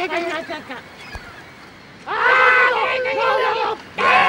¡Ah! ¡No, no, no! ¡Ah!